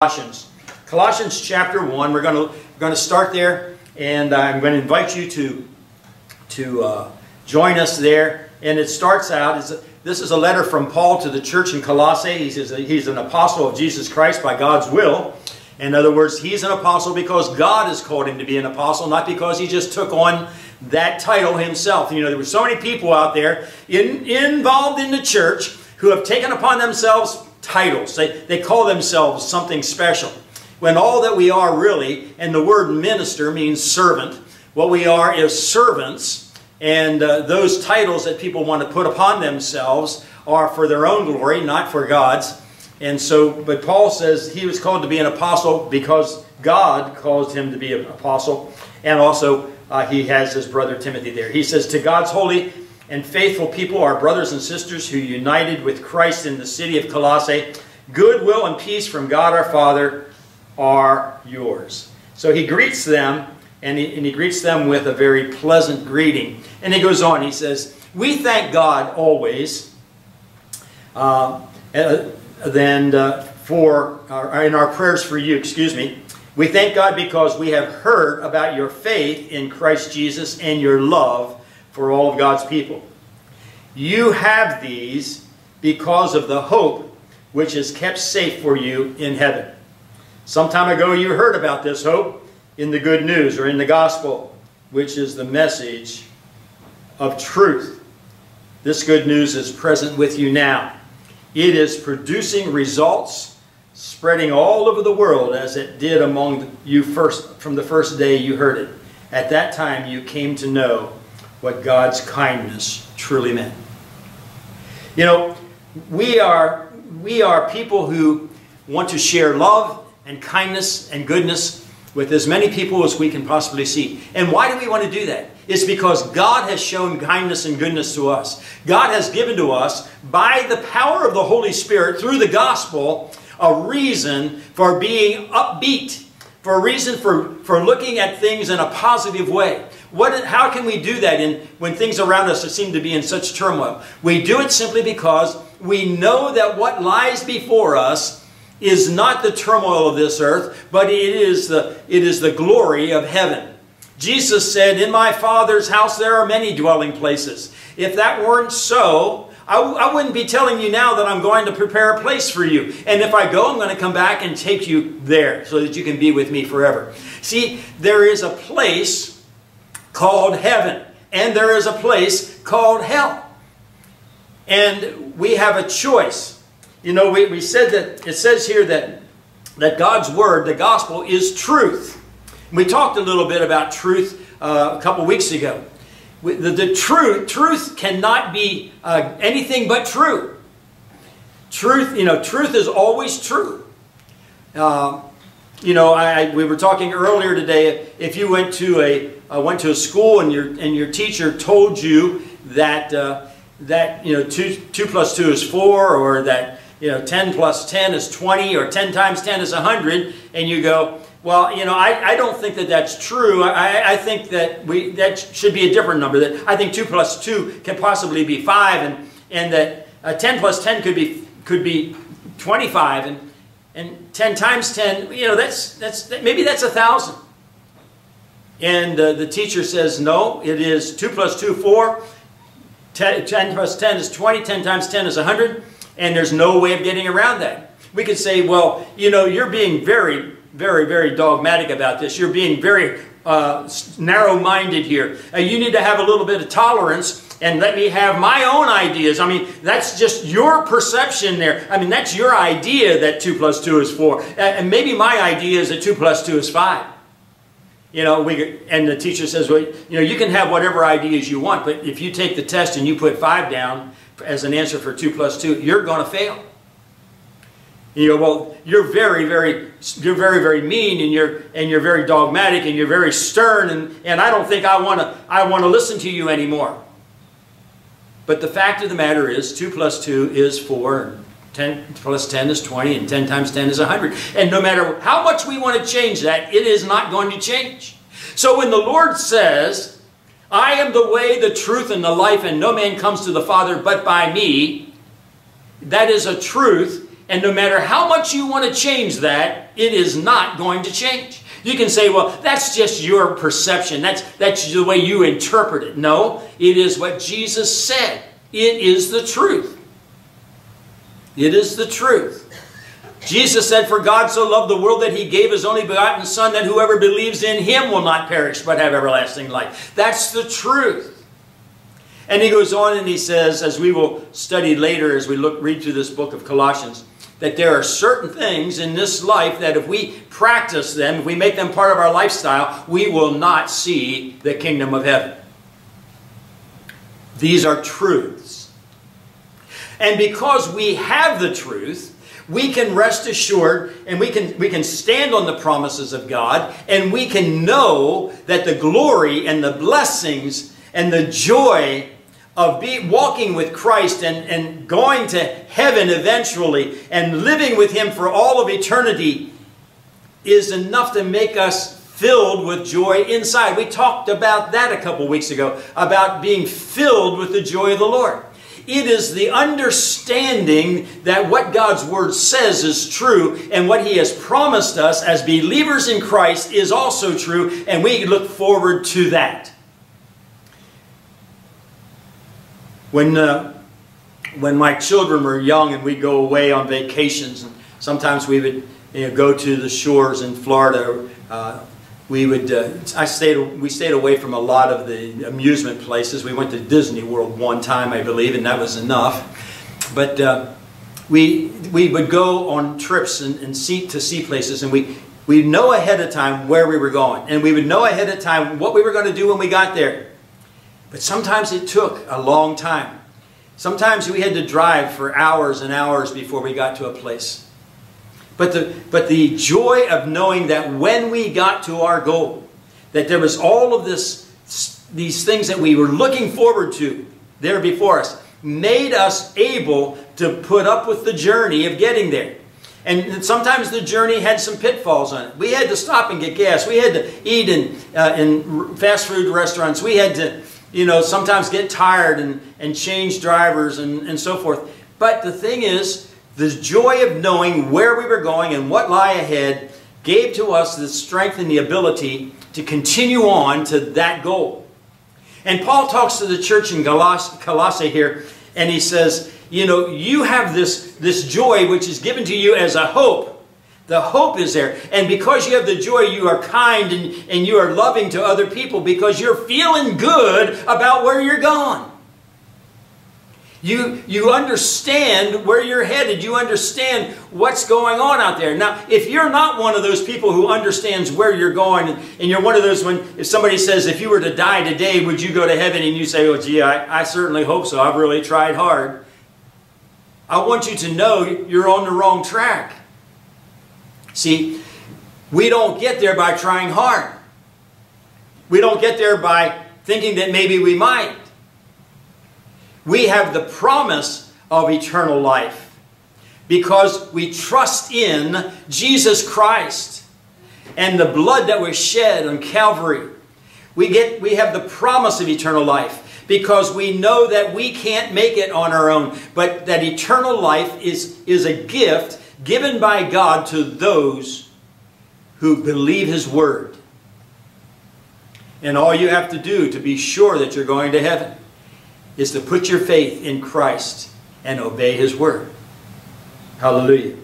Colossians. Colossians chapter 1, we're going to, start there, and I'm going to invite you to, to uh, join us there. And it starts out, as this is a letter from Paul to the church in Colossae. He's, he's an apostle of Jesus Christ by God's will. In other words, he's an apostle because God has called him to be an apostle, not because he just took on that title himself. You know, there were so many people out there in, involved in the church who have taken upon themselves titles. They, they call themselves something special. When all that we are really, and the word minister means servant, what we are is servants, and uh, those titles that people want to put upon themselves are for their own glory, not for God's. And so, but Paul says he was called to be an apostle because God caused him to be an apostle, and also uh, he has his brother Timothy there. He says, To God's holy and faithful people, our brothers and sisters who united with Christ in the city of Colossae, goodwill and peace from God our Father are yours. So he greets them, and he, and he greets them with a very pleasant greeting. And he goes on, he says, We thank God always, uh, uh, then uh, for, uh, in our prayers for you, excuse me, we thank God because we have heard about your faith in Christ Jesus and your love for all of God's people. You have these because of the hope which is kept safe for you in heaven. Some time ago you heard about this hope in the good news or in the gospel, which is the message of truth. This good news is present with you now. It is producing results, spreading all over the world as it did among you first from the first day you heard it. At that time you came to know what God's kindness truly meant. You know, we are, we are people who want to share love and kindness and goodness with as many people as we can possibly see. And why do we want to do that? It's because God has shown kindness and goodness to us. God has given to us, by the power of the Holy Spirit, through the gospel, a reason for being upbeat, for a reason for, for looking at things in a positive way. What, how can we do that in, when things around us seem to be in such turmoil? We do it simply because we know that what lies before us is not the turmoil of this earth, but it is the, it is the glory of heaven. Jesus said, In my Father's house there are many dwelling places. If that weren't so, I, I wouldn't be telling you now that I'm going to prepare a place for you. And if I go, I'm going to come back and take you there so that you can be with me forever. See, there is a place called heaven. And there is a place called hell. And we have a choice. You know, we, we said that, it says here that, that God's Word, the Gospel, is truth. We talked a little bit about truth uh, a couple weeks ago. The, the truth, truth cannot be uh, anything but true. Truth, you know, truth is always true. Uh, you know, I, we were talking earlier today, if you went to a, uh, went to a school and your, and your teacher told you that, uh, that you know, 2, 2 plus 2 is 4 or that you know, 10 plus 10 is 20 or 10 times 10 is 100 and you go, well, you know, I, I don't think that that's true. I, I think that we that should be a different number. That I think 2 plus 2 can possibly be 5 and, and that uh, 10 plus 10 could be, could be 25 and, and 10 times 10, you know, that's, that's maybe that's a 1,000. And uh, the teacher says, no, it is 2 plus 2, 4. 10, 10 plus 10 is 20. 10 times 10 is 100. And there's no way of getting around that. We could say, well, you know, you're being very, very, very dogmatic about this. You're being very uh, narrow-minded here. Uh, you need to have a little bit of tolerance and let me have my own ideas. I mean, that's just your perception there. I mean, that's your idea that 2 plus 2 is 4. And maybe my idea is that 2 plus 2 is 5. You know, we, and the teacher says, well, you know, you can have whatever ideas you want, but if you take the test and you put 5 down as an answer for 2 plus 2, you're going to fail. You go, well, you're very, very, you're very, very mean, and you're and you're very dogmatic, and you're very stern, and, and I don't think I want to I want to listen to you anymore. But the fact of the matter is, 2 plus 2 is 4, 10 plus 10 is 20, and 10 times 10 is 100. And no matter how much we want to change that, it is not going to change. So when the Lord says, I am the way, the truth, and the life, and no man comes to the Father but by me, that is a truth And no matter how much you want to change that, it is not going to change. You can say, well, that's just your perception. That's, that's the way you interpret it. No, it is what Jesus said. It is the truth. It is the truth. Jesus said, For God so loved the world that he gave his only begotten Son, that whoever believes in him will not perish, but have everlasting life. That's the truth. And he goes on and he says, as we will study later as we look read through this book of Colossians, that there are certain things in this life that if we practice them, if we make them part of our lifestyle, we will not see the kingdom of heaven. These are truths. And because we have the truth, we can rest assured and we can, we can stand on the promises of God and we can know that the glory and the blessings and the joy of be, walking with Christ and, and going to heaven eventually and living with Him for all of eternity is enough to make us filled with joy inside. We talked about that a couple weeks ago, about being filled with the joy of the Lord. It is the understanding that what God's Word says is true and what He has promised us as believers in Christ is also true, and we look forward to that. When, uh, when my children were young and we'd go away on vacations, and sometimes we would you know, go to the shores in Florida. Uh, we would uh, I stayed we stayed away from a lot of the amusement places. We went to Disney World one time, I believe, and that was enough. But uh, we we would go on trips and, and see to see places, and we we know ahead of time where we were going, and we would know ahead of time what we were going to do when we got there. But sometimes it took a long time. Sometimes we had to drive for hours and hours before we got to a place. But the, but the joy of knowing that when we got to our goal, that there was all of this, these things that we were looking forward to there before us, made us able to put up with the journey of getting there. And sometimes the journey had some pitfalls on it. We had to stop and get gas. We had to eat in, uh, in fast food restaurants. We had to you know, sometimes get tired and, and change drivers and, and so forth. But the thing is, the joy of knowing where we were going and what lie ahead gave to us the strength and the ability to continue on to that goal. And Paul talks to the church in Colossae here, and he says, you know, you have this, this joy which is given to you as a hope the hope is there. And because you have the joy, you are kind and, and you are loving to other people because you're feeling good about where you're going. You, you understand where you're headed. You understand what's going on out there. Now, if you're not one of those people who understands where you're going, and you're one of those when if somebody says, if you were to die today, would you go to heaven? And you say, oh, gee, I, I certainly hope so. I've really tried hard. I want you to know you're on the wrong track. See, we don't get there by trying hard. We don't get there by thinking that maybe we might. We have the promise of eternal life because we trust in Jesus Christ and the blood that was shed on Calvary. We, get, we have the promise of eternal life because we know that we can't make it on our own, but that eternal life is, is a gift given by God to those who believe His Word. And all you have to do to be sure that you're going to heaven is to put your faith in Christ and obey His Word. Hallelujah.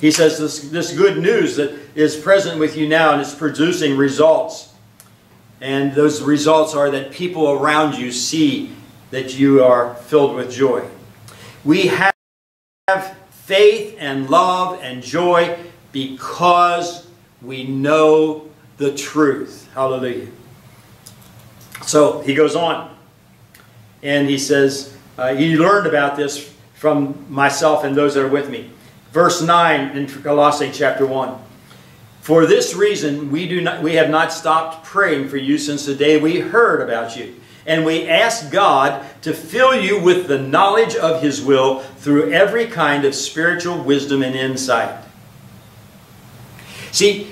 He says this, this good news that is present with you now and is producing results. And those results are that people around you see that you are filled with joy. We have faith and love and joy because we know the truth. Hallelujah. So he goes on and he says, uh, he learned about this from myself and those that are with me. Verse 9 in Colossae chapter 1. For this reason, we, do not, we have not stopped praying for you since the day we heard about you and we ask God to fill you with the knowledge of His will through every kind of spiritual wisdom and insight. See,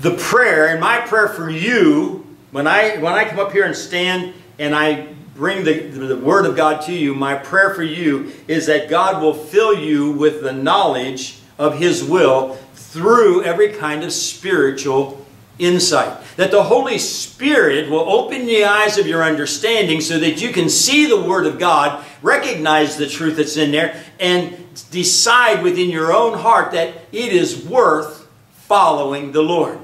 the prayer, and my prayer for you, when I, when I come up here and stand and I bring the, the Word of God to you, my prayer for you is that God will fill you with the knowledge of His will through every kind of spiritual insight. That the Holy Spirit will open the eyes of your understanding so that you can see the Word of God, recognize the truth that's in there, and decide within your own heart that it is worth following the Lord.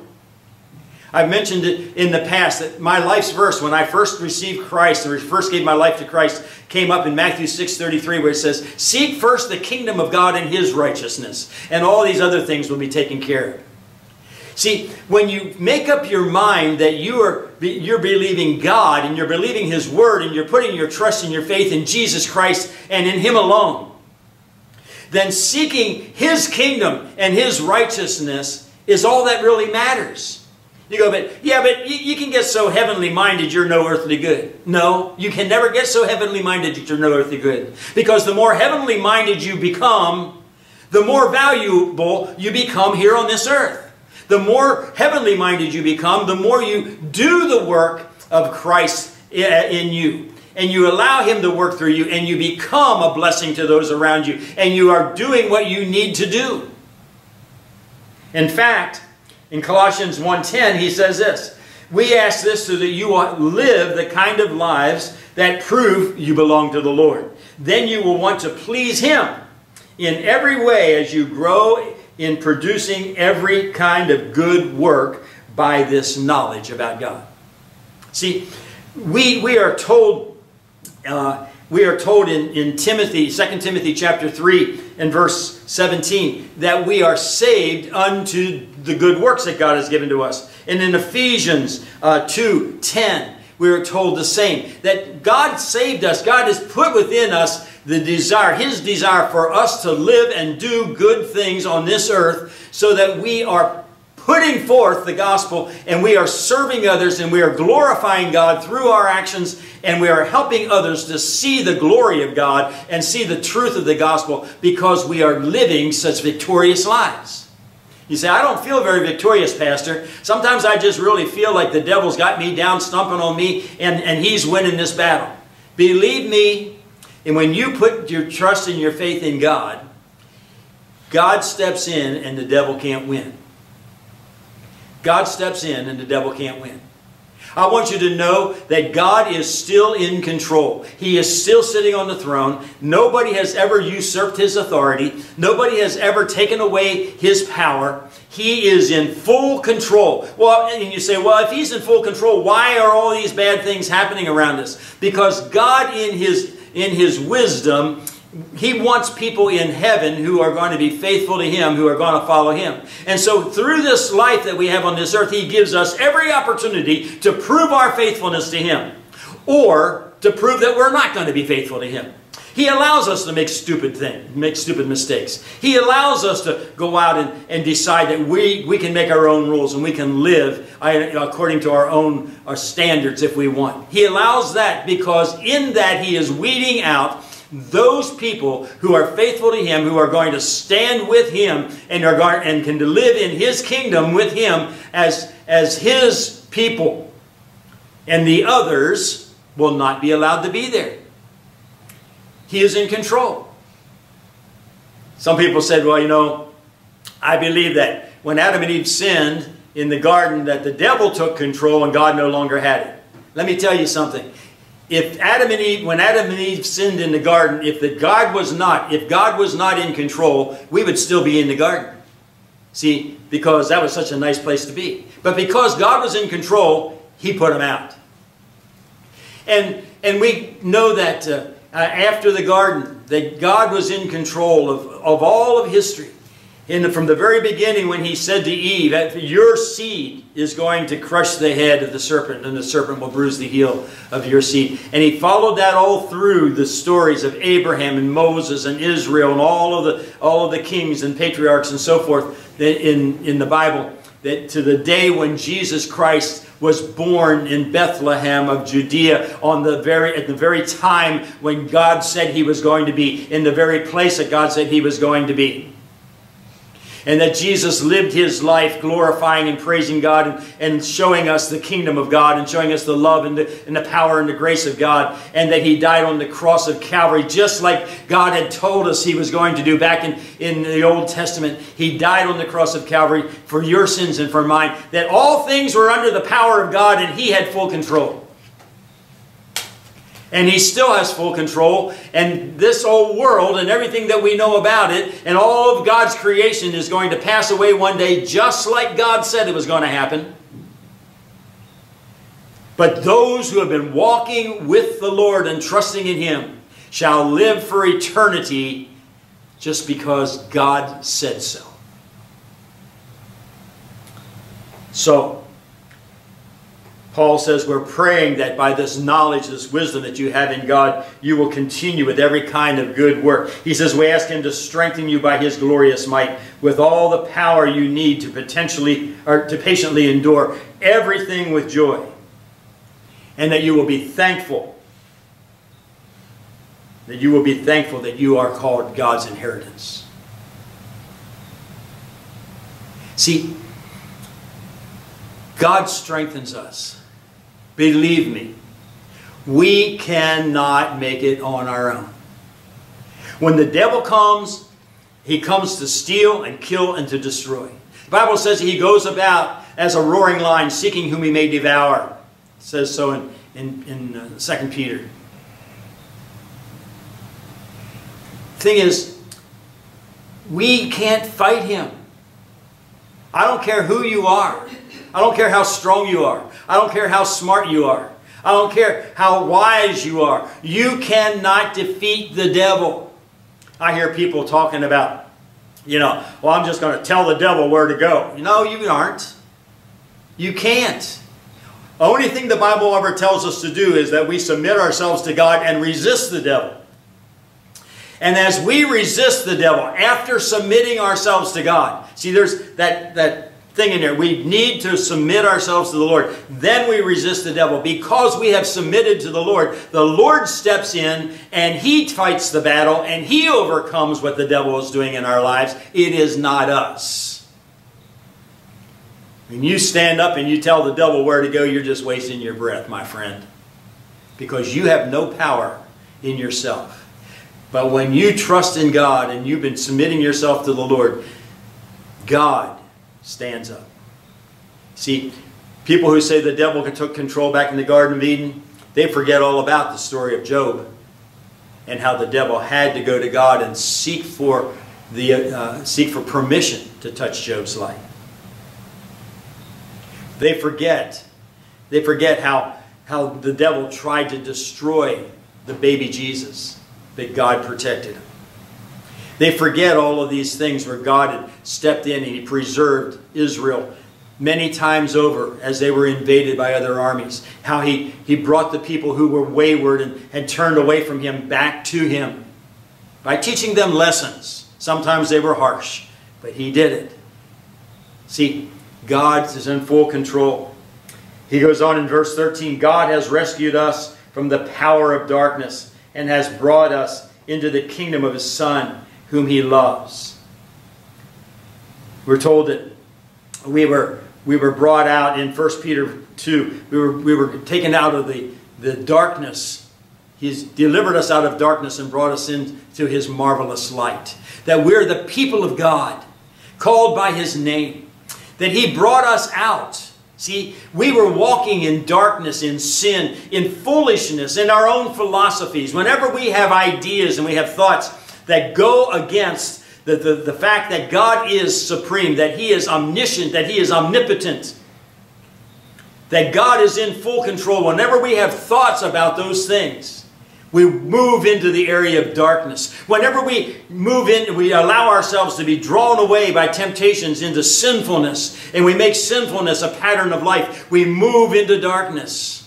I've mentioned it in the past that my life's verse when I first received Christ or first gave my life to Christ came up in Matthew 6:33 where it says, "Seek first the kingdom of God and his righteousness, and all these other things will be taken care of." See, when you make up your mind that you are you're believing God and you're believing his word and you're putting your trust and your faith in Jesus Christ and in him alone, then seeking his kingdom and his righteousness is all that really matters. You go, but yeah, but you, you, can get so heavenly minded you're no earthly good. No, you can never get so heavenly minded that you're no earthly good. Because the more heavenly minded you become, the more valuable you become here on this earth. The more heavenly minded you become, the more you do the work of Christ uh, in you. And you allow Him to work through you, and you become a blessing to those around you. And you are doing what you need to do. In fact, in Colossians 1.10, he says this, We ask this so that you will live the kind of lives that prove you belong to the Lord. Then you will want to please Him in every way as you grow in producing every kind of good work by this knowledge about God. See, we, we are told uh, we are told in, in Timothy, 2 Timothy chapter 3 and verse 17, that we are saved unto the good works that God has given to us. And in Ephesians uh, 2, 10, we are told the same, that God saved us. God has put within us the desire, His desire for us to live and do good things on this earth so that we are putting forth the gospel and we are serving others and we are glorifying God through our actions and we are helping others to see the glory of God and see the truth of the gospel because we are living such victorious lives. You say, I don't feel very victorious, Pastor. Sometimes I just really feel like the devil's got me down, stomping on me, and, and he's winning this battle. Believe me, and when you put your trust and your faith in God, God steps in and the devil can't win. God steps in and the devil can't win. I want you to know that God is still in control. He is still sitting on the throne. Nobody has ever usurped his authority. Nobody has ever taken away his power. He is in full control. Well, and you say, well, if he's in full control, why are all these bad things happening around us? Because God in his in his wisdom he wants people in heaven who are going to be faithful to Him, who are going to follow Him. And so through this life that we have on this earth, He gives us every opportunity to prove our faithfulness to Him or to prove that we're not going to be faithful to Him. He allows us to make stupid things, make stupid mistakes. He allows us to go out and, and decide that we, we can make our own rules and we can live uh, according to our own our standards if we want. He allows that because in that He is weeding out those people who are faithful to Him, who are going to stand with Him and are going and can live in His kingdom with Him as, as His people. And the others will not be allowed to be there. He is in control. Some people said, well, you know, I believe that when Adam and Eve sinned in the garden that the devil took control and God no longer had it. Let me tell you something if Adam and Eve, when Adam and Eve sinned in the garden, if the God was not, if God was not in control, we would still be in the garden. See, because that was such a nice place to be. But because God was in control, He put them out. And, and we know that uh, uh, after the garden, that God was in control of, of all of history. In, from the very beginning when he said to Eve, your seed is going to crush the head of the serpent and the serpent will bruise the heel of your seed. And he followed that all through the stories of Abraham and Moses and Israel and all of the, all of the kings and patriarchs and so forth in, in the Bible. That to the day when Jesus Christ was born in Bethlehem of Judea on the very, at the very time when God said he was going to be, in the very place that God said he was going to be. And that Jesus lived his life glorifying and praising God and, and showing us the kingdom of God and showing us the love and the, and the power and the grace of God, and that he died on the cross of Calvary just like God had told us he was going to do back in, in the Old Testament. He died on the cross of Calvary for your sins and for mine, that all things were under the power of God and he had full control and he still has full control. And this old world and everything that we know about it and all of God's creation is going to pass away one day just like God said it was going to happen. But those who have been walking with the Lord and trusting in Him shall live for eternity just because God said so. So, Paul says we're praying that by this knowledge, this wisdom that you have in God, you will continue with every kind of good work. He says we ask him to strengthen you by his glorious might with all the power you need to potentially or to patiently endure everything with joy. And that you will be thankful. That you will be thankful that you are called God's inheritance. See, God strengthens us. Believe me, we cannot make it on our own. When the devil comes, he comes to steal and kill and to destroy. The Bible says he goes about as a roaring lion seeking whom he may devour. It says so in, in, in uh, 2 Peter. Thing is, we can't fight him. I don't care who you are. I don't care how strong you are. I don't care how smart you are. I don't care how wise you are. You cannot defeat the devil. I hear people talking about, you know, well, I'm just going to tell the devil where to go. No, you aren't. You can't. The only thing the Bible ever tells us to do is that we submit ourselves to God and resist the devil. And as we resist the devil, after submitting ourselves to God, see, there's that, that thing in there. We need to submit ourselves to the Lord. Then we resist the devil. Because we have submitted to the Lord, the Lord steps in and He fights the battle and He overcomes what the devil is doing in our lives. It is not us. When you stand up and you tell the devil where to go, you're just wasting your breath, my friend. Because you have no power in yourself. But when you trust in God and you've been submitting yourself to the Lord, God stands up. See, people who say the devil took control back in the Garden of Eden, they forget all about the story of Job and how the devil had to go to God and seek for the uh, seek for permission to touch Job's life. They forget. They forget how how the devil tried to destroy the baby Jesus, but God protected him. They forget all of these things where God had stepped in and He preserved Israel many times over as they were invaded by other armies. How He, he brought the people who were wayward and had turned away from Him back to Him by teaching them lessons. Sometimes they were harsh, but He did it. See, God is in full control. He goes on in verse 13 God has rescued us from the power of darkness and has brought us into the kingdom of His Son whom he loves. We're told that we were, we were brought out in 1 Peter 2. We were, we were taken out of the, the darkness. He's delivered us out of darkness and brought us into his marvelous light. That we're the people of God, called by his name. That he brought us out. See, we were walking in darkness, in sin, in foolishness, in our own philosophies. Whenever we have ideas and we have thoughts, that go against the, the, the fact that God is supreme, that He is omniscient, that He is omnipotent, that God is in full control. Whenever we have thoughts about those things, we move into the area of darkness. Whenever we move in, we allow ourselves to be drawn away by temptations into sinfulness, and we make sinfulness a pattern of life, we move into darkness.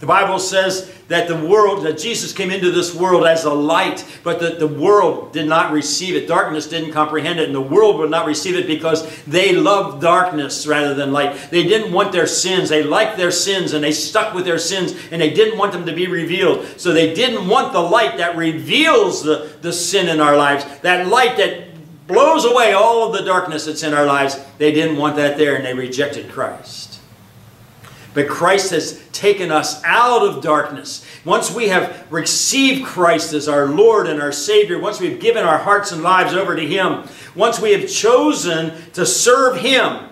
The Bible says that the world, that Jesus came into this world as a light, but that the world did not receive it. Darkness didn't comprehend it, and the world would not receive it because they loved darkness rather than light. They didn't want their sins. They liked their sins, and they stuck with their sins, and they didn't want them to be revealed. So they didn't want the light that reveals the, the sin in our lives, that light that blows away all of the darkness that's in our lives. They didn't want that there and they rejected Christ. But Christ has taken us out of darkness. Once we have received Christ as our Lord and our Savior, once we've given our hearts and lives over to Him, once we have chosen to serve Him,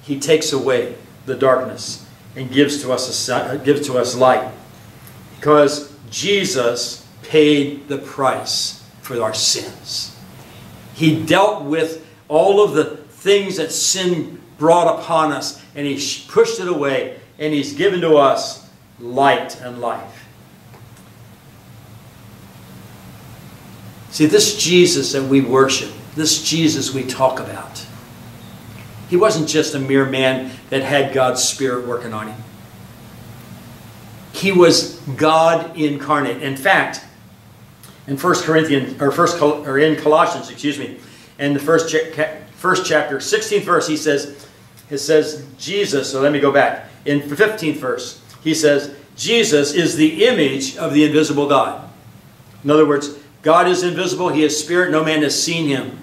He takes away the darkness and gives to us, a, uh, gives to us light. Because Jesus paid the price for our sins. He dealt with all of the things that sin brought upon us and he pushed it away and he's given to us light and life. See, this Jesus that we worship, this Jesus we talk about, he wasn't just a mere man that had God's Spirit working on him. He was God incarnate. In fact, in First Corinthians or first or in Colossians, excuse me, in the first first chapter, 16th verse, he says, it says Jesus. So let me go back. In 15th verse, he says, Jesus is the image of the invisible God. In other words, God is invisible. He is spirit. No man has seen him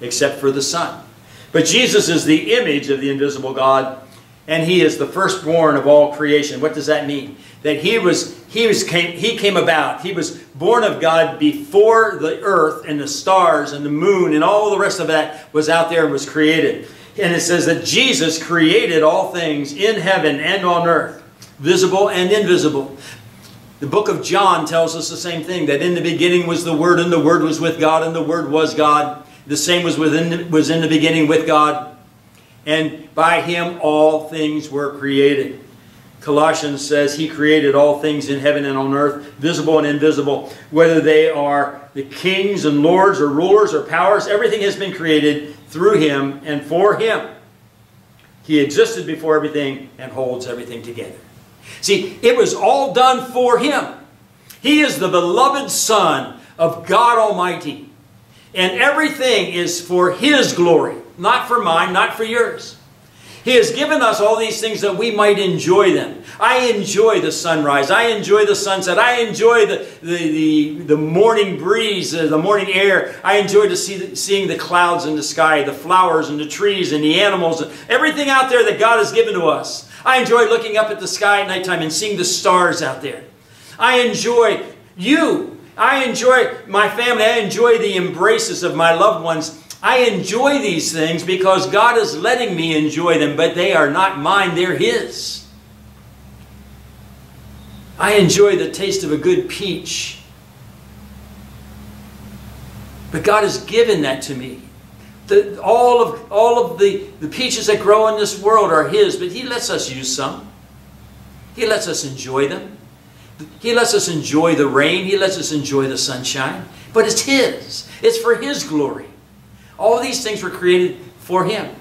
except for the Son. But Jesus is the image of the invisible God, and he is the firstborn of all creation. What does that mean? That he was he was came he came about. He was born of God before the earth and the stars and the moon and all the rest of that was out there and was created. And it says that Jesus created all things in heaven and on earth, visible and invisible. The book of John tells us the same thing, that in the beginning was the Word, and the Word was with God, and the Word was God. The same was, within, was in the beginning with God. And by Him all things were created. Colossians says He created all things in heaven and on earth, visible and invisible, whether they are the kings and lords or rulers or powers, everything has been created through Him and for Him. He existed before everything and holds everything together. See, it was all done for Him. He is the beloved Son of God Almighty. And everything is for His glory, not for mine, not for yours. He has given us all these things that we might enjoy them. I enjoy the sunrise. I enjoy the sunset. I enjoy the, the, the, the morning breeze, uh, the morning air. I enjoy to see, seeing the clouds in the sky, the flowers and the trees and the animals, and everything out there that God has given to us. I enjoy looking up at the sky at nighttime and seeing the stars out there. I enjoy you. I enjoy my family. I enjoy the embraces of my loved ones I enjoy these things because God is letting me enjoy them, but they are not mine, they're His. I enjoy the taste of a good peach. But God has given that to me. The, all of, all of the, the peaches that grow in this world are His, but He lets us use some. He lets us enjoy them. He lets us enjoy the rain. He lets us enjoy the sunshine. But it's His. It's for His glory. All these things were created for Him.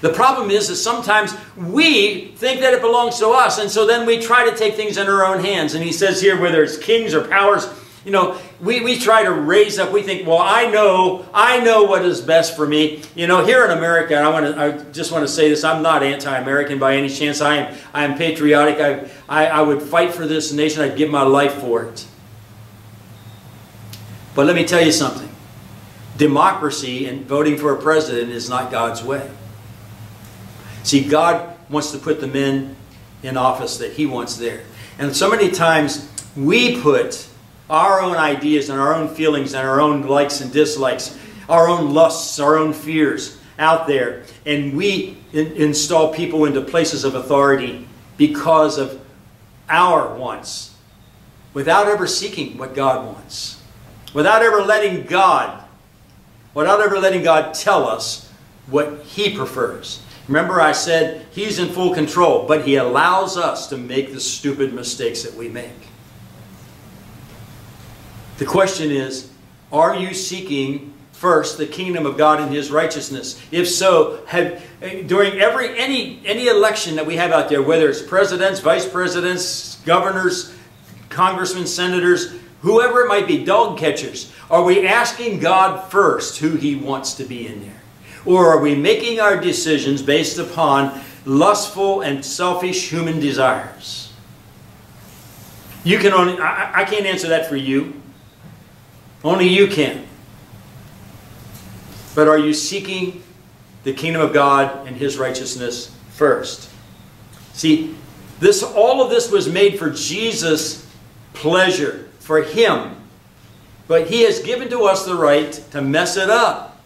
The problem is that sometimes we think that it belongs to us, and so then we try to take things in our own hands. And he says here, whether it's kings or powers, you know, we, we try to raise up, we think, well, I know, I know what is best for me. You know, here in America, I want to, I just want to say this, I'm not anti-American by any chance. I am, I am patriotic. I, I, I would fight for this nation. I'd give my life for it. But let me tell you something democracy and voting for a president is not God's way. See, God wants to put the men in office that He wants there. And so many times we put our own ideas and our own feelings and our own likes and dislikes, our own lusts, our own fears out there, and we in install people into places of authority because of our wants, without ever seeking what God wants, without ever letting God without ever letting God tell us what He prefers. Remember I said He's in full control, but He allows us to make the stupid mistakes that we make. The question is, are you seeking first the kingdom of God and His righteousness? If so, have, during every any any election that we have out there, whether it's presidents, vice presidents, governors, congressmen, senators, whoever it might be, dog catchers, are we asking God first who He wants to be in there? Or are we making our decisions based upon lustful and selfish human desires? You can only, I, I can't answer that for you. Only you can. But are you seeking the kingdom of God and his righteousness first? See, this all of this was made for Jesus' pleasure, for him. But he has given to us the right to mess it up.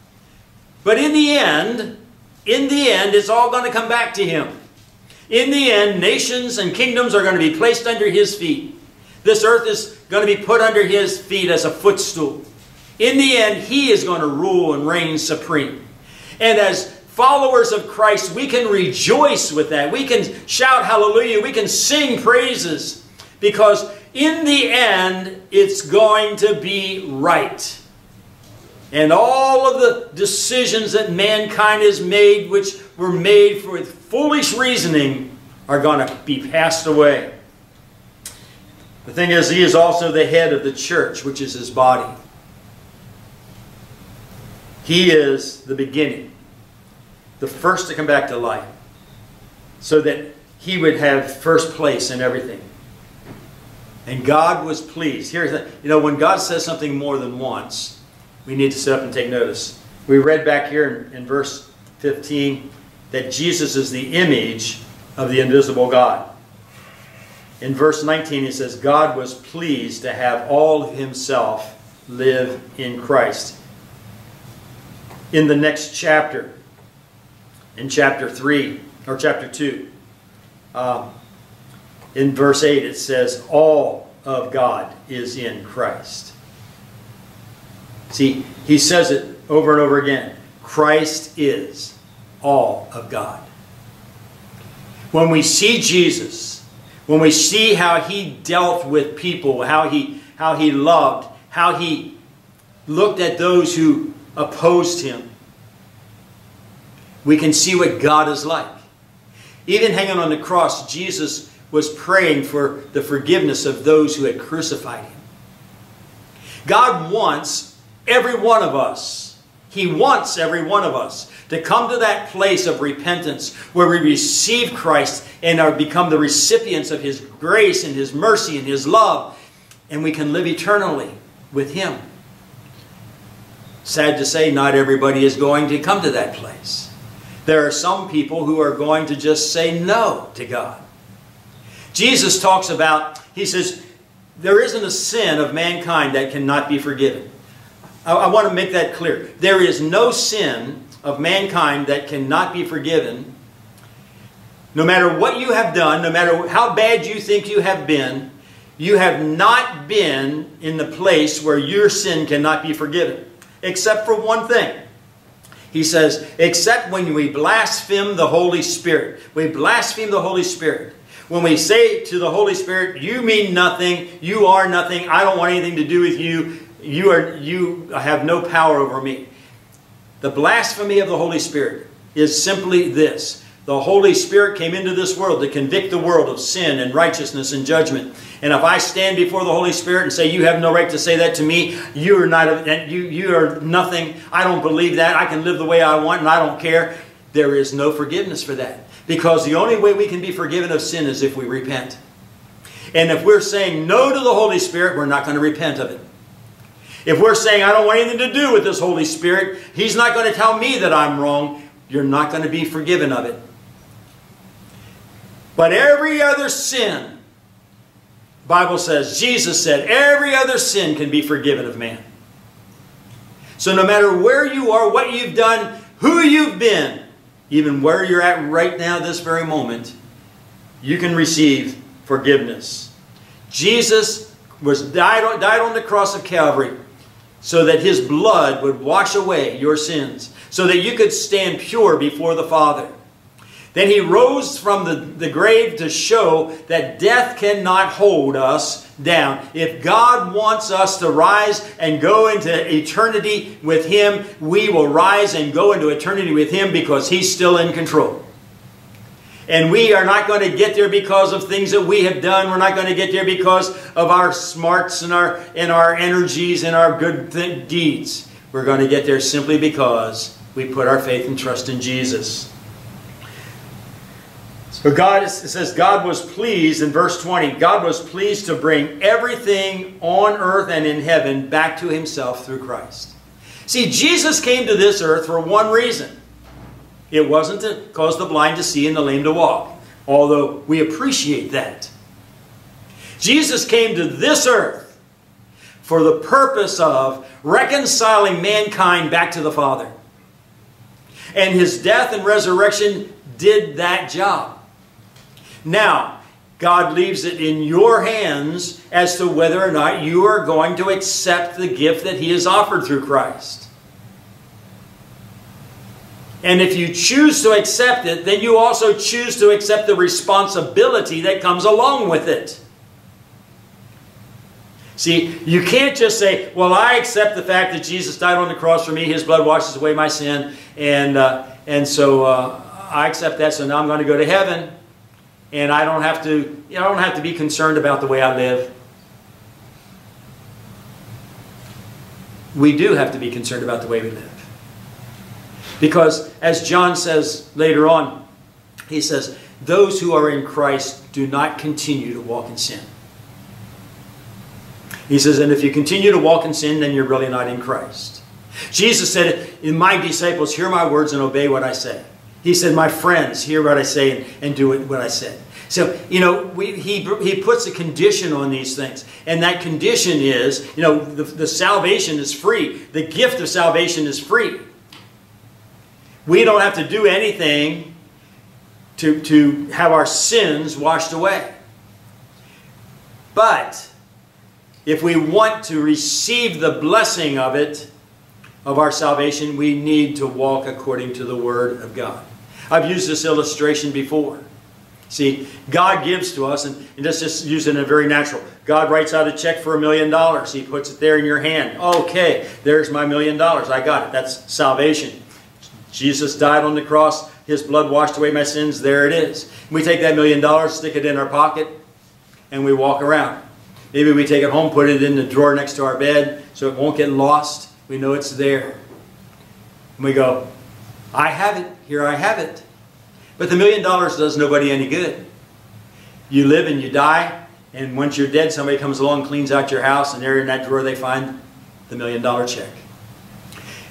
But in the end, in the end, it's all going to come back to him. In the end, nations and kingdoms are going to be placed under his feet. This earth is going to be put under his feet as a footstool. In the end, he is going to rule and reign supreme. And as followers of Christ, we can rejoice with that. We can shout hallelujah. We can sing praises because in the end, it's going to be right. And all of the decisions that mankind has made, which were made with foolish reasoning, are going to be passed away. The thing is, he is also the head of the church, which is his body. He is the beginning, the first to come back to life, so that he would have first place in everything. And God was pleased. Here's the, you know, when God says something more than once, we need to sit up and take notice. We read back here in, in verse 15 that Jesus is the image of the invisible God. In verse 19, he says, God was pleased to have all of himself live in Christ. In the next chapter, in chapter 3, or chapter 2, um, in verse 8, it says, All of God is in Christ. See, he says it over and over again. Christ is all of God. When we see Jesus, when we see how he dealt with people, how he, how he loved, how he looked at those who opposed him, we can see what God is like. Even hanging on the cross, Jesus was praying for the forgiveness of those who had crucified him. God wants every one of us, He wants every one of us to come to that place of repentance where we receive Christ and are become the recipients of His grace and His mercy and His love, and we can live eternally with Him. Sad to say, not everybody is going to come to that place. There are some people who are going to just say no to God. Jesus talks about, he says, there isn't a sin of mankind that cannot be forgiven. I, I want to make that clear. There is no sin of mankind that cannot be forgiven. No matter what you have done, no matter how bad you think you have been, you have not been in the place where your sin cannot be forgiven. Except for one thing. He says, except when we blaspheme the Holy Spirit. We blaspheme the Holy Spirit. When we say to the Holy Spirit, you mean nothing, you are nothing, I don't want anything to do with you, you, are, you have no power over me. The blasphemy of the Holy Spirit is simply this. The Holy Spirit came into this world to convict the world of sin and righteousness and judgment. And if I stand before the Holy Spirit and say, you have no right to say that to me, you are, not, you, you are nothing, I don't believe that, I can live the way I want and I don't care, there is no forgiveness for that. Because the only way we can be forgiven of sin is if we repent. And if we're saying no to the Holy Spirit, we're not going to repent of it. If we're saying, I don't want anything to do with this Holy Spirit, He's not going to tell me that I'm wrong, you're not going to be forgiven of it. But every other sin, Bible says, Jesus said, every other sin can be forgiven of man. So no matter where you are, what you've done, who you've been, even where you're at right now, this very moment, you can receive forgiveness. Jesus was died, died on the cross of Calvary so that his blood would wash away your sins, so that you could stand pure before the Father. Then he rose from the, the grave to show that death cannot hold us down. If God wants us to rise and go into eternity with him, we will rise and go into eternity with him because he's still in control. And we are not going to get there because of things that we have done. We're not going to get there because of our smarts and our, and our energies and our good deeds. We're going to get there simply because we put our faith and trust in Jesus. But God, it says God was pleased in verse 20, God was pleased to bring everything on earth and in heaven back to himself through Christ. See, Jesus came to this earth for one reason. It wasn't to cause the blind to see and the lame to walk, although we appreciate that. Jesus came to this earth for the purpose of reconciling mankind back to the Father. And his death and resurrection did that job. Now, God leaves it in your hands as to whether or not you are going to accept the gift that He has offered through Christ. And if you choose to accept it, then you also choose to accept the responsibility that comes along with it. See, you can't just say, well, I accept the fact that Jesus died on the cross for me, His blood washes away my sin, and, uh, and so uh, I accept that, so now I'm going to go to heaven and I don't have to, you know, I don't have to be concerned about the way I live. We do have to be concerned about the way we live. Because as John says later on, he says, those who are in Christ do not continue to walk in sin. He says, and if you continue to walk in sin, then you're really not in Christ. Jesus said, in my disciples, hear my words and obey what I say. He said, My friends, hear what I say and, and do what I said. So, you know, we, he, he puts a condition on these things. And that condition is, you know, the, the salvation is free. The gift of salvation is free. We don't have to do anything to, to have our sins washed away. But if we want to receive the blessing of it, of our salvation, we need to walk according to the Word of God. I've used this illustration before. See, God gives to us, and, and let's just use it in a very natural. God writes out a check for a million dollars. He puts it there in your hand. Okay, there's my million dollars. I got it. That's salvation. Jesus died on the cross. His blood washed away my sins. There it is. We take that million dollars, stick it in our pocket, and we walk around. Maybe we take it home, put it in the drawer next to our bed so it won't get lost. We know it's there. And we go, I have it. Here I have it. But the million dollars does nobody any good. You live and you die, and once you're dead, somebody comes along, cleans out your house, and there in that drawer they find the million dollar check.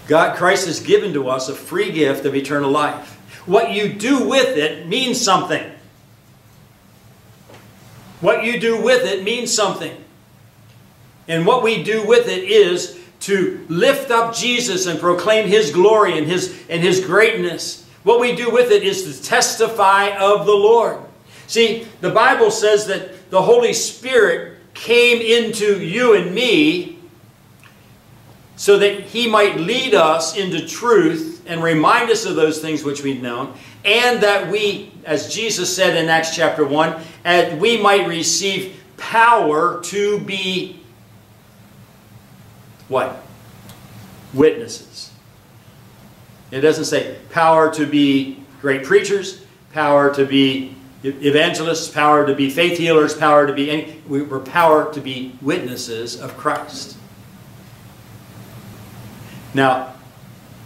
God, Christ has given to us a free gift of eternal life. What you do with it means something. What you do with it means something. And what we do with it is to lift up Jesus and proclaim His glory and His, and His greatness. What we do with it is to testify of the Lord. See, the Bible says that the Holy Spirit came into you and me so that He might lead us into truth and remind us of those things which we've known, and that we, as Jesus said in Acts chapter 1, and we might receive power to be what? Witnesses. It doesn't say power to be great preachers, power to be evangelists, power to be faith healers, power to be any, we're power to be witnesses of Christ. Now,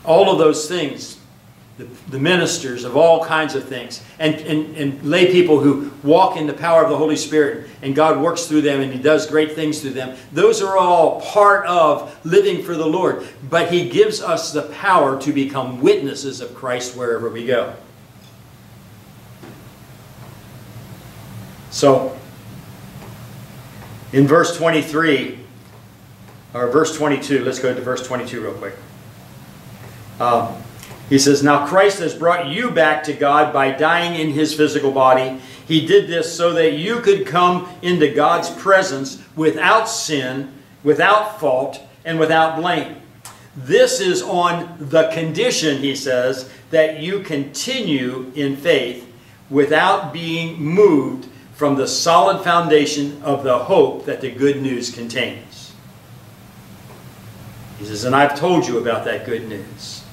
all of those things the, the ministers of all kinds of things, and, and, and lay people who walk in the power of the Holy Spirit, and God works through them and He does great things through them. Those are all part of living for the Lord. But He gives us the power to become witnesses of Christ wherever we go. So, in verse 23, or verse 22, let's go to verse 22 real quick. Um, he says, Now Christ has brought you back to God by dying in his physical body. He did this so that you could come into God's presence without sin, without fault, and without blame. This is on the condition, he says, that you continue in faith without being moved from the solid foundation of the hope that the good news contains. He says, and I've told you about that good news.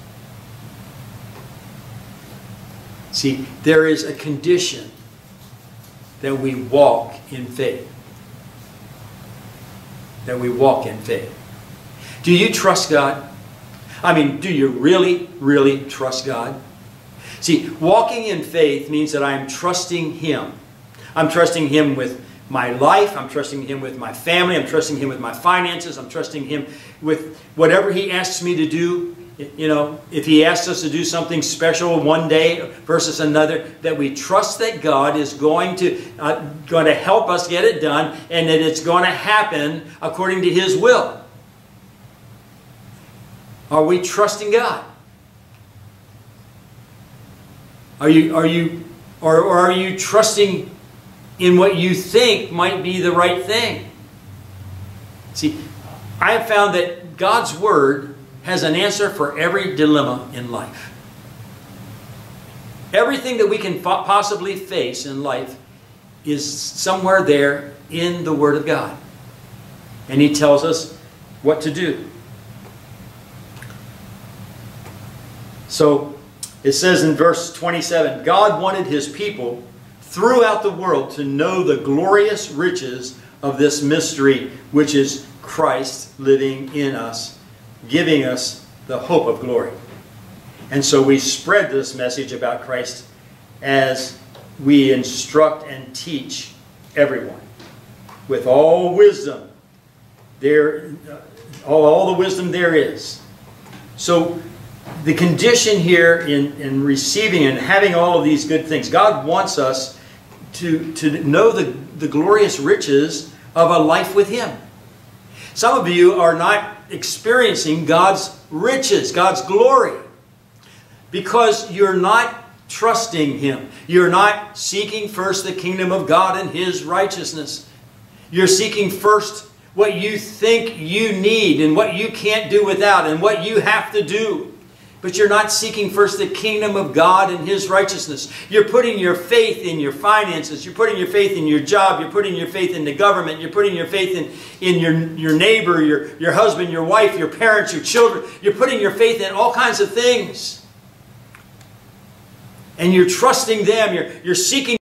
See, there is a condition that we walk in faith. That we walk in faith. Do you trust God? I mean, do you really, really trust God? See, walking in faith means that I'm trusting Him. I'm trusting Him with my life. I'm trusting Him with my family. I'm trusting Him with my finances. I'm trusting Him with whatever He asks me to do. You know, if He asks us to do something special one day versus another, that we trust that God is going to, uh, going to help us get it done and that it's going to happen according to His will. Are we trusting God? Are you, are you, or, or are you trusting in what you think might be the right thing? See, I have found that God's Word has an answer for every dilemma in life. Everything that we can possibly face in life is somewhere there in the Word of God. And He tells us what to do. So it says in verse 27 God wanted His people throughout the world to know the glorious riches of this mystery, which is Christ living in us, giving us the hope of glory. And so we spread this message about Christ as we instruct and teach everyone with all wisdom there all, all the wisdom there is so the condition here in, in receiving and having all of these good things, God wants us to, to know the, the glorious riches of a life with Him. Some of you are not experiencing God's riches, God's glory, because you're not trusting Him. You're not seeking first the kingdom of God and His righteousness. You're seeking first what you think you need and what you can't do without and what you have to do but you're not seeking first the kingdom of God and His righteousness. You're putting your faith in your finances. You're putting your faith in your job. You're putting your faith in the government. You're putting your faith in, in your, your neighbor, your, your husband, your wife, your parents, your children. You're putting your faith in all kinds of things. And you're trusting them. You're, you're seeking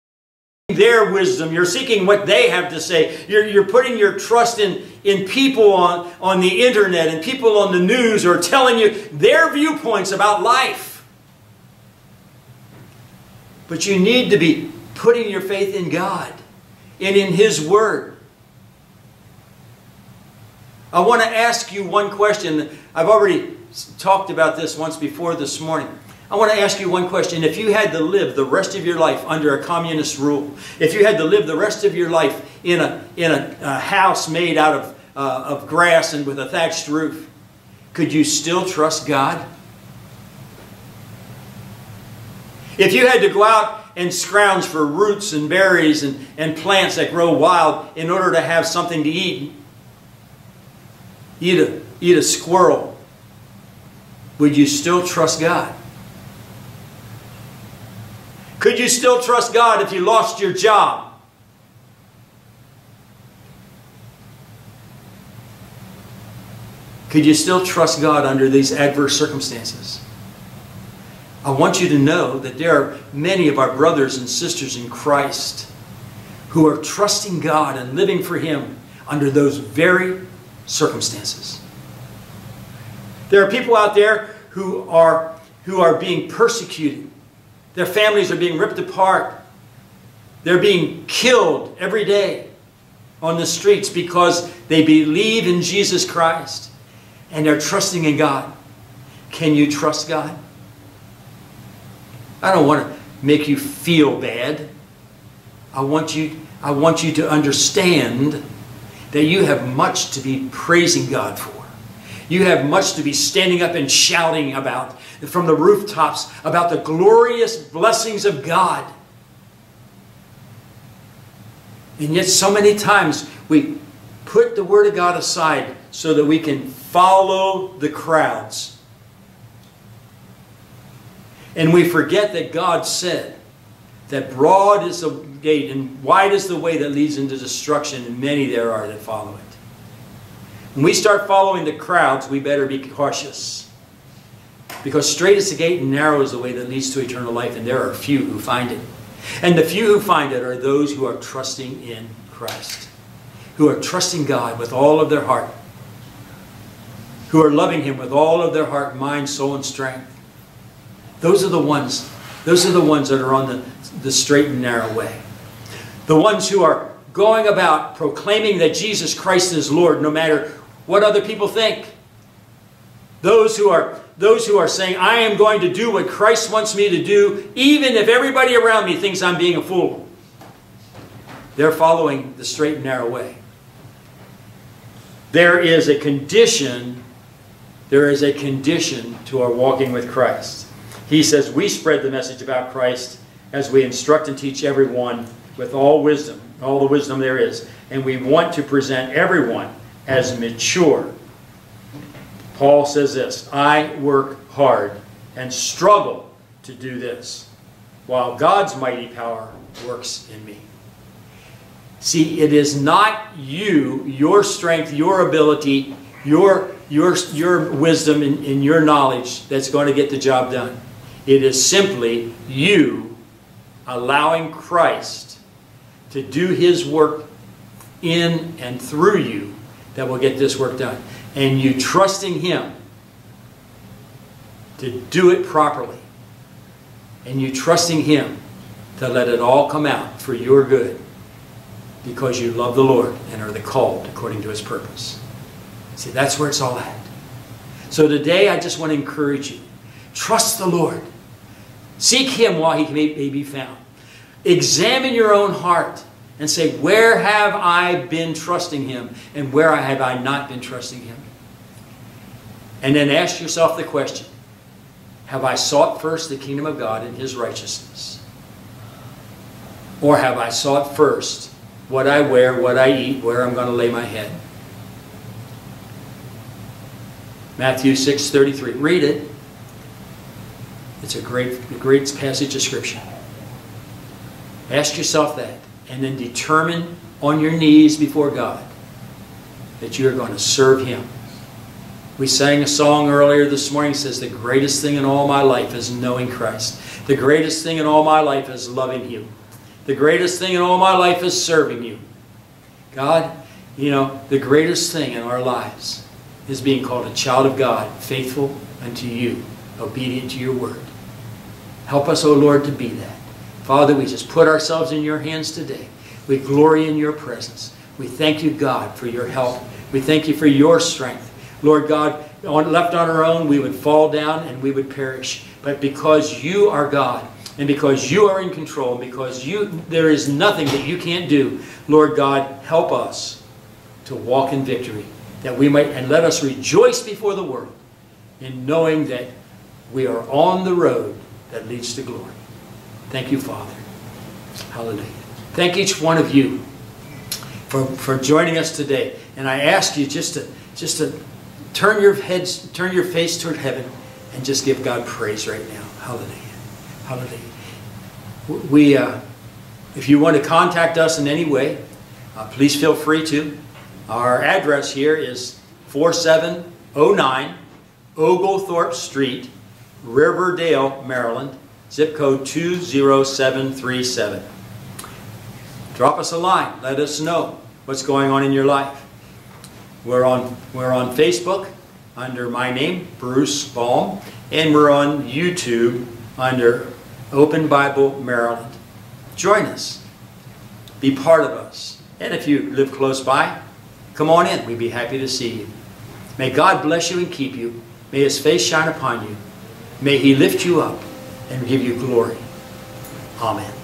their wisdom. You're seeking what they have to say. You're, you're putting your trust in, in people on, on the internet and people on the news are telling you their viewpoints about life. But you need to be putting your faith in God and in His Word. I want to ask you one question. I've already talked about this once before this morning. I want to ask you one question. If you had to live the rest of your life under a communist rule, if you had to live the rest of your life in a, in a, a house made out of, uh, of grass and with a thatched roof, could you still trust God? If you had to go out and scrounge for roots and berries and, and plants that grow wild in order to have something to eat, eat a, eat a squirrel, would you still trust God? Could you still trust God if you lost your job? Could you still trust God under these adverse circumstances? I want you to know that there are many of our brothers and sisters in Christ who are trusting God and living for Him under those very circumstances. There are people out there who are, who are being persecuted their families are being ripped apart. They're being killed every day on the streets because they believe in Jesus Christ and they're trusting in God. Can you trust God? I don't want to make you feel bad. I want you, I want you to understand that you have much to be praising God for. You have much to be standing up and shouting about from the rooftops about the glorious blessings of God. And yet, so many times we put the Word of God aside so that we can follow the crowds. And we forget that God said that broad is the gate and wide is the way that leads into destruction, and many there are that follow it. When we start following the crowds, we better be cautious. Because straight is the gate and narrow is the way that leads to eternal life, and there are few who find it. And the few who find it are those who are trusting in Christ, who are trusting God with all of their heart, who are loving Him with all of their heart, mind, soul, and strength. Those are the ones Those are the ones that are on the, the straight and narrow way. The ones who are going about proclaiming that Jesus Christ is Lord no matter what other people think. Those who are those who are saying, I am going to do what Christ wants me to do, even if everybody around me thinks I'm being a fool. They're following the straight and narrow way. There is a condition, there is a condition to our walking with Christ. He says, we spread the message about Christ as we instruct and teach everyone with all wisdom, all the wisdom there is. And we want to present everyone as mature. Paul says this, I work hard and struggle to do this, while God's mighty power works in me. See, it is not you, your strength, your ability, your, your, your wisdom and, and your knowledge that's going to get the job done. It is simply you allowing Christ to do His work in and through you that will get this work done. And you trusting Him to do it properly. And you trusting Him to let it all come out for your good because you love the Lord and are the called according to His purpose. See, that's where it's all at. So today I just want to encourage you. Trust the Lord. Seek Him while He may, be found. Examine your own heart and say, where have I been trusting Him and where have I not been trusting Him? And then ask yourself the question, have I sought first the kingdom of God and His righteousness? Or have I sought first what I wear, what I eat, where I'm going to lay my head? Matthew 6.33. Read it. It's a great, great passage of Scripture. Ask yourself that and then determine on your knees before God that you're going to serve Him. We sang a song earlier this morning says the greatest thing in all my life is knowing Christ. The greatest thing in all my life is loving you. The greatest thing in all my life is serving you. God, you know, the greatest thing in our lives is being called a child of God, faithful unto you, obedient to your word. Help us, O Lord, to be that. Father, we just put ourselves in your hands today. We glory in your presence. We thank you, God, for your help. We thank you for your strength. Lord God, left on our own, we would fall down and we would perish. But because you are God, and because you are in control, because you there is nothing that you can't do, Lord God, help us to walk in victory, that we might, and let us rejoice before the world in knowing that we are on the road that leads to glory. Thank you, Father. Hallelujah. Thank each one of you for, for joining us today. And I ask you just to just to turn your heads, turn your face toward heaven, and just give God praise right now. Hallelujah. Hallelujah. We, uh, if you want to contact us in any way, uh, please feel free to. Our address here is 4709 Oglethorpe Street, Riverdale, Maryland zip code 20737. Drop us a line. Let us know what's going on in your life. We're on, we're on Facebook under my name, Bruce Baum, and we're on YouTube under Open Bible Maryland. Join us. Be part of us. And if you live close by, come on in. We'd be happy to see you. May God bless you and keep you. May His face shine upon you. May He lift you up and give you glory. Amen.